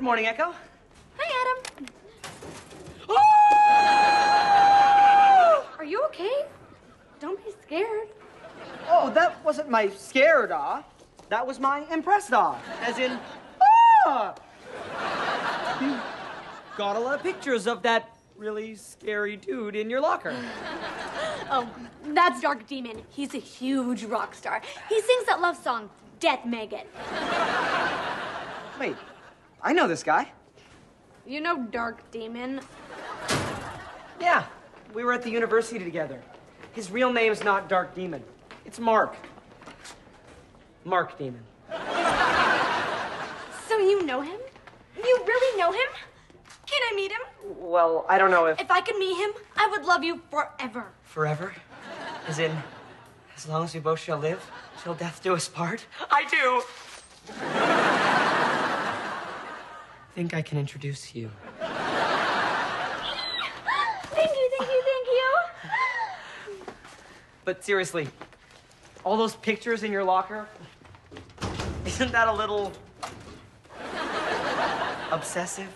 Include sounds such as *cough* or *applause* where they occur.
Good morning, Echo. Hi, Adam. Are you okay? Don't be scared. Oh, that wasn't my scared ah. That was my impressed ah. As in, ah! You got a lot of pictures of that really scary dude in your locker. *laughs* Oh, that's Dark Demon. He's a huge rock star. He sings that love song, Death Maggot. Wait, I know this guy. You know Dark Demon? Yeah, we were at the university together. His real name's not Dark Demon. It's Mark. Mark Demon. *laughs* So you know him? You really know him? Can I meet him? Well, I don't know if If I could meet him, I would love you forever. forever, as in, as long as we both shall live, till death do us part. I do. Think I can introduce you. Thank you, thank you, thank you. But seriously, all those pictures in your locker, isn't that a little obsessive?